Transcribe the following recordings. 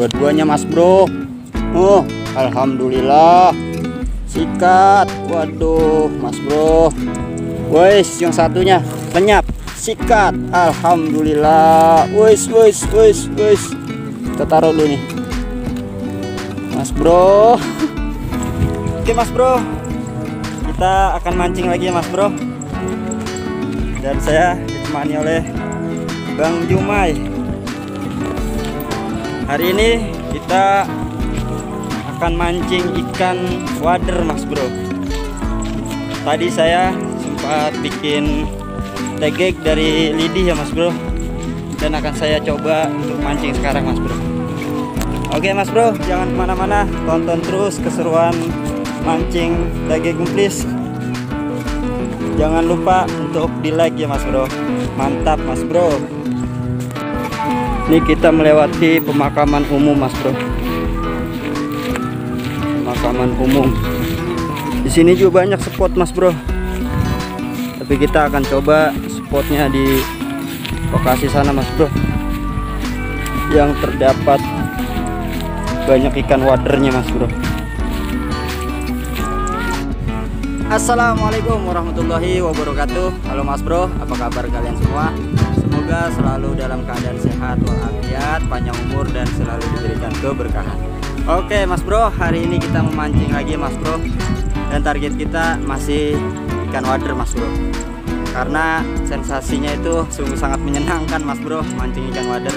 dua-duanya mas bro. Oh alhamdulillah. Sikat. Waduh mas bro. Wes yang satunya. Lenyap. Sikat. Alhamdulillah. Wes wes wes wes kita taruh dulu nih. Mas bro. Oke mas bro. Kita akan mancing lagi ya mas bro. Dan saya ditemani oleh Bang Jumai hari ini kita akan mancing ikan wader mas bro. Tadi saya sempat bikin tegek dari lidi ya mas bro. Dan akan saya coba untuk mancing sekarang mas bro. Oke mas bro jangan ke mana-mana. Tonton terus keseruan mancing tegek gumplis jangan lupa untuk di like ya mas bro. Mantap mas bro ini kita melewati pemakaman umum mas bro. Pemakaman umum. Di sini juga banyak spot mas bro. Tapi kita akan coba spotnya di lokasi sana mas bro. Yang terdapat banyak ikan wadernya mas bro. Assalamualaikum warahmatullahi wabarakatuh. Halo mas bro, apa kabar kalian semua? Semoga selalu dalam keadaan sehat walafiat, panjang umur dan selalu diberikan keberkahan. Oke mas bro, hari ini kita memancing lagi mas bro. Dan target kita masih ikan wader mas bro. Karena sensasinya itu sungguh sangat menyenangkan mas bro Mancing ikan wader.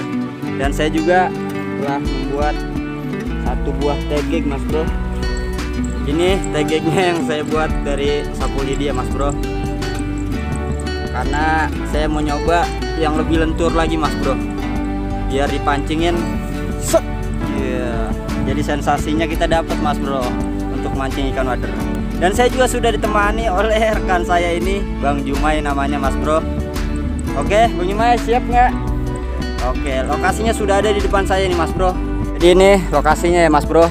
Dan saya juga telah membuat satu buah tegek mas bro. Ini tegeknya yang saya buat dari sapu lidi ya mas bro. Karena saya mau nyoba yang lebih lentur lagi mas bro. Biar dipancingin. Set. Yeah. jadi sensasinya kita dapat mas bro untuk mancing ikan wader. Dan saya juga sudah ditemani oleh rekan saya ini Bang Jumai namanya mas bro. Oke Bang Jumai siap nggak? Oke lokasinya sudah ada di depan saya nih mas bro. Jadi ini lokasinya ya mas bro.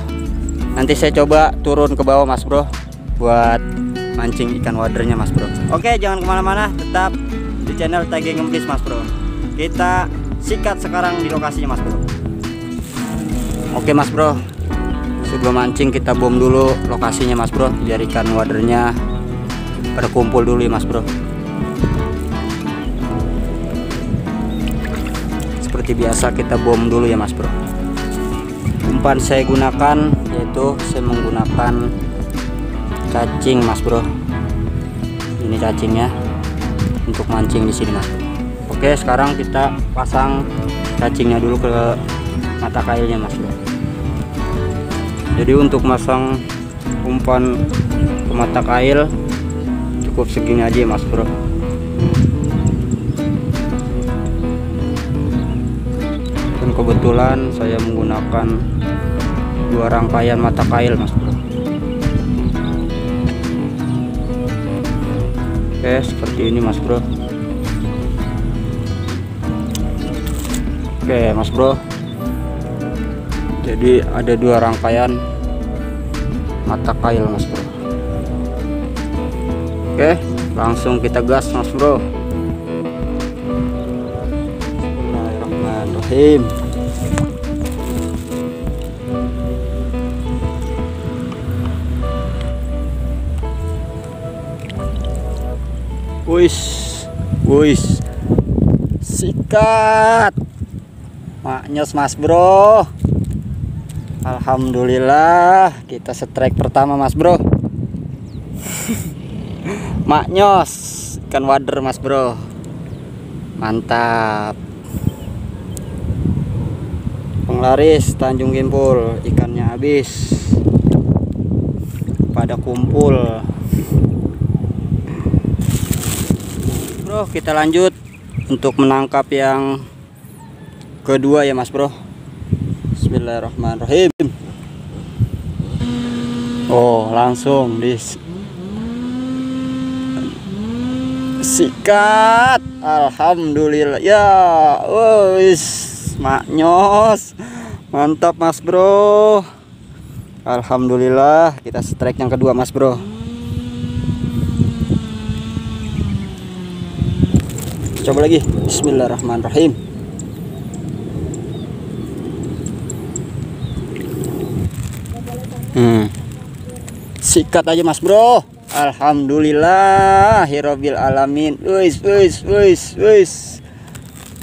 Nanti saya coba turun ke bawah mas bro buat mancing ikan wadernya mas bro. Oke jangan ke mana-mana tetap di channel Taging Ngemplis mas bro. Kita sikat sekarang di lokasinya mas bro. Oke mas bro. Sebelum mancing kita bom dulu lokasinya mas bro. Biar ikan wadernya berkumpul dulu ya mas bro. Seperti biasa kita bom dulu ya mas bro. Umpan saya gunakan yaitu saya menggunakan cacing mas bro. Ini cacingnya untuk mancing di sini mas. Oke sekarang kita pasang cacingnya dulu ke mata kailnya mas. Bro jadi untuk masang umpan ke mata kail cukup segini aja mas bro. Dan kebetulan saya menggunakan dua rangkaian mata kail mas. bro oke seperti ini mas bro. Oke mas bro. Jadi ada dua rangkaian mata kail mas bro. Oke langsung kita gas mas bro. Bismillahirrahmanirrahim Wis, wis, sikat, maknyos mas bro. Alhamdulillah kita strike pertama mas bro. maknyos ikan wader mas bro. Mantap. Penglaris Tanjung Gimpul ikannya habis pada kumpul. Kita lanjut untuk menangkap yang kedua ya mas bro. Bismillahirrahmanirrahim. Oh langsung di sikat. Alhamdulillah. Ya wis. Maknyos mantap mas bro. Alhamdulillah kita strike yang kedua mas bro coba lagi. Bismillahirrahmanirrahim. Hmm. sikat aja mas bro. Alhamdulillah Hirobil alamin wis wis wis wis.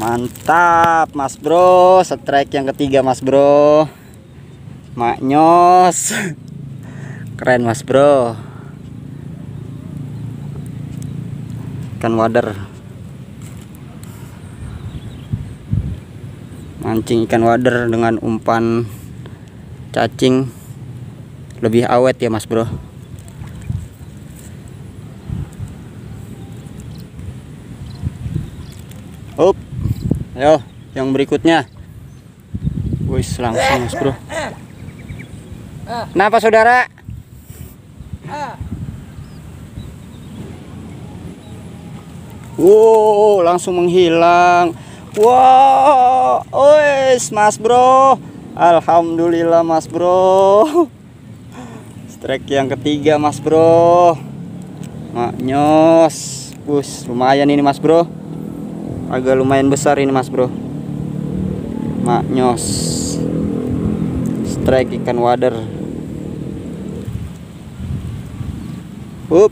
Mantap mas bro. Strike yang ketiga mas bro. Maknyos keren mas bro. Ikan wader mancing ikan wader dengan umpan cacing. Lebih awet ya mas bro. Up. Ayo yang berikutnya. Wis langsung mas bro. Kenapa saudara? Wow, langsung menghilang. Wow, wes Mas Bro. Alhamdulillah Mas Bro. Strike yang ketiga Mas Bro. Maknyos. Bus, lumayan ini Mas Bro. Agak lumayan besar ini Mas Bro. Maknyos. Strike ikan wader. Up.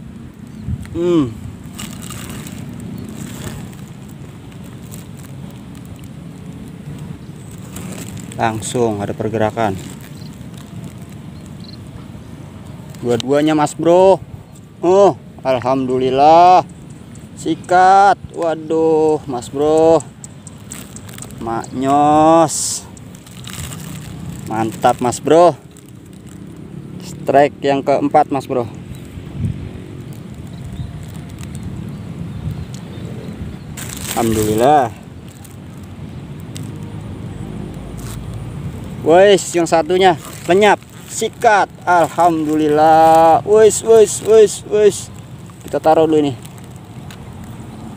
Hmm. Langsung ada pergerakan. Dua-duanya mas bro. Oh Alhamdulillah. Sikat. Waduh mas bro. Maknyos mantap mas bro. Strike yang keempat mas bro. Alhamdulillah Wes, yang satunya lenyap, sikat. Alhamdulillah. Wes, wes, wes, wes. Kita taruh dulu ini.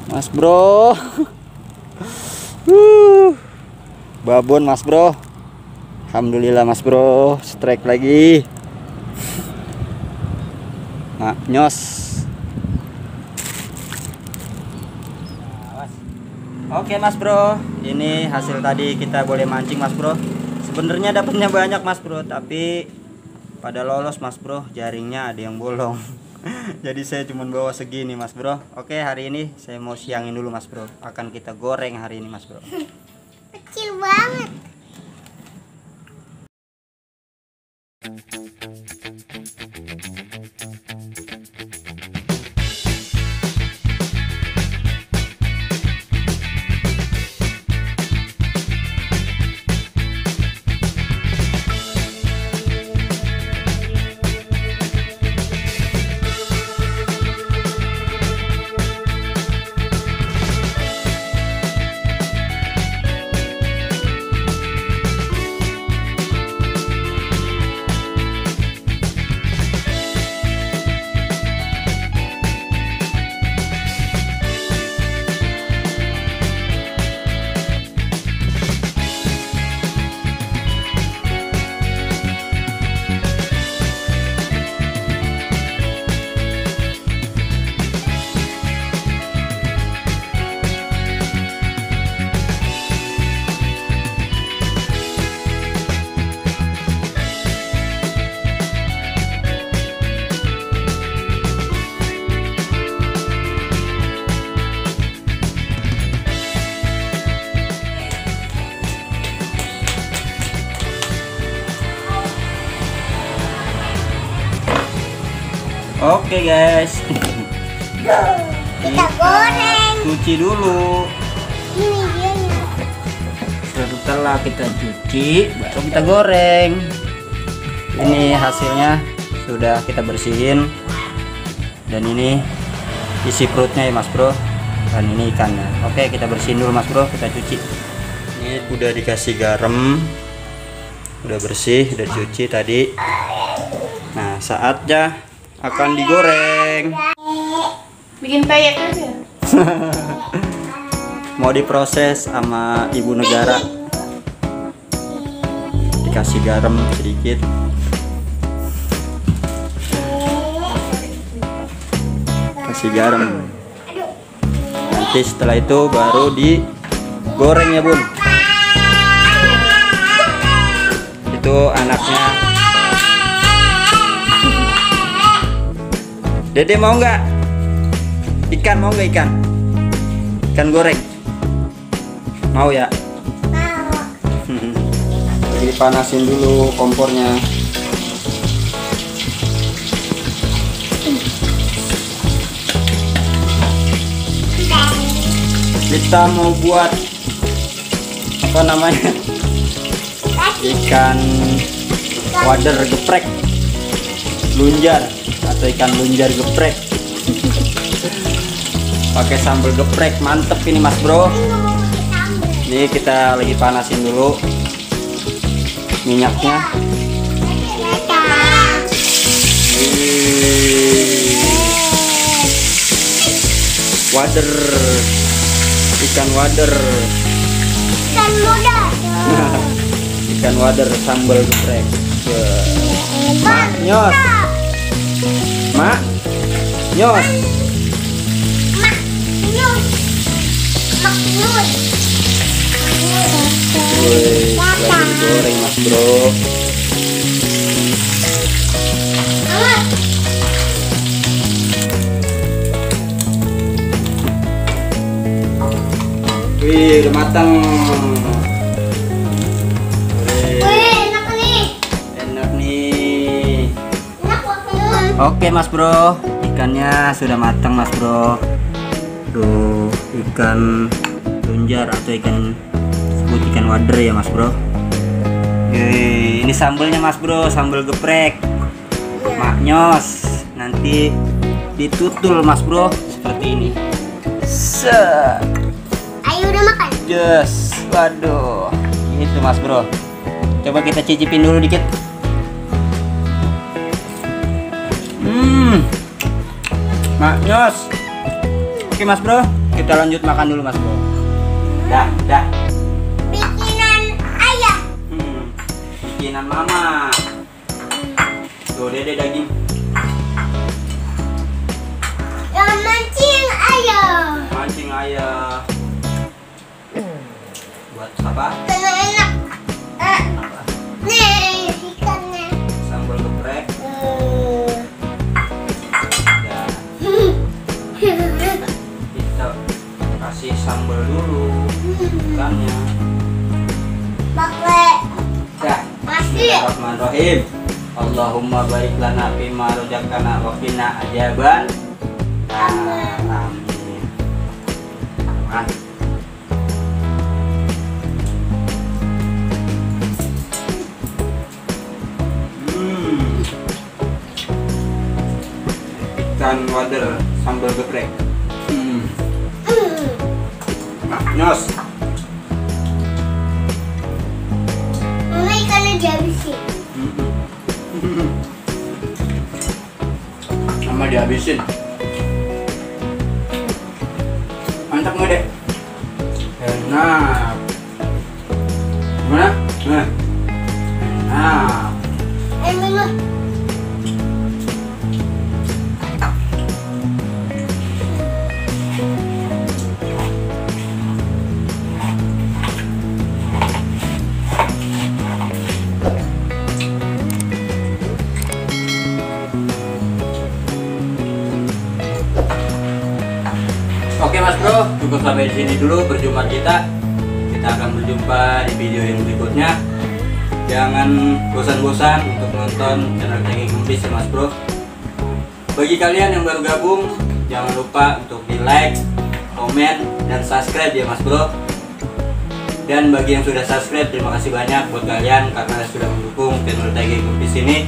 Mas Bro. Babon Mas Bro. Alhamdulillah Mas Bro, strike lagi. Nah, nyos. Oke Mas Bro, ini hasil tadi kita boleh mancing Mas Bro sebenarnya dapatnya banyak mas bro. Tapi pada lolos mas bro jaringnya ada yang bolong. Jadi saya cuma bawa segini mas bro. Oke hari ini saya mau siangin dulu mas bro. Akan kita goreng hari ini mas bro. Kecil banget Oke guys. Kita goreng. Cuci dulu. Ini dia Setelah kita cuci, baru kita goreng. Ini hasilnya sudah kita bersihin. Dan ini isi perutnya ya Mas Bro. Dan ini ikannya. Oke, kita bersihin dulu Mas Bro, kita cuci. Ini udah dikasih garam. Udah bersih, udah cuci tadi. Nah, saatnya akan digoreng. Bikin peyek aja. Mau diproses sama ibu negara. Dikasih garam sedikit. Kasih garam. Nanti setelah itu baru digoreng ya bun. Itu anaknya Dede mau nggak? Ikan mau nggak ikan? Ikan goreng. Mau ya? Mau. Lagi dipanasin dulu kompornya. Kita mau buat apa namanya? Ikan wader geprek. Lunjar atau ikan lunjar geprek. Pakai sambal geprek, mantep ini Mas Bro. Ini kita lagi panasin dulu minyaknya. Wader, ikan wader, Ikan muda. ikan wader sambal geprek. Wah. Mak, nyos, mak, nyos. Mak, nyus. Wih, lagi digoreng mas bro. Wih, udah matang. Oke mas bro, ikannya sudah matang mas bro. Tuh ikan tunjar atau ikan sebut ikan wader ya mas bro. Yeay, ini sambelnya mas bro, sambal geprek, maknyos. Nanti ditutul mas bro seperti ini. Set, Ayo udah makan. yes, waduh, itu mas bro. Coba kita cicipin dulu dikit. Maknyos. Oke Mas Bro, kita lanjut makan dulu Mas Bro. Dah, dah. Bikinan ayah. Hmm. Bikinan Mama. Tuh, Dede daging. Yang mancing ayah. Mancing ayah. Buat apa? Bismillahirrahmanirrahim. Allahumma barik lana fima rojakana wa qina ajaban. Amin. Hmm. Ikan wader sambal geprek. Hmm. Maknyos. Mama ikannya sama dihabisin. Mantap nggak dek? Enak sampai di sini dulu perjumpaan kita. Kita akan berjumpa di video yang berikutnya. Jangan bosan-bosan untuk nonton channel Cengeng Kumpis ya mas bro. Bagi kalian yang baru gabung, jangan lupa untuk di like, komen, dan subscribe ya mas bro. Dan bagi yang sudah subscribe, terima kasih banyak buat kalian karena sudah mendukung channel Cengeng Kumpis ini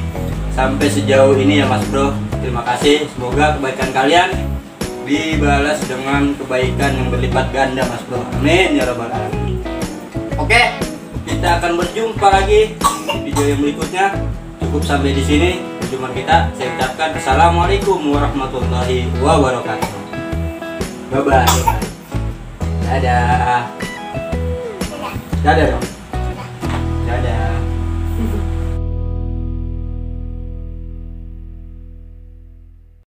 sampai sejauh ini ya mas bro. Terima kasih, semoga kebaikan kalian dibalas dengan kebaikan yang berlipat ganda mas bro. Amin ya rabbal alamin. Oke kita akan berjumpa lagi di video yang berikutnya. Cukup sampai di sini perjumpaan kita. Saya ucapkan assalamualaikum warahmatullahi wabarakatuh. Bye bye dadah. Dadah dong. Dadah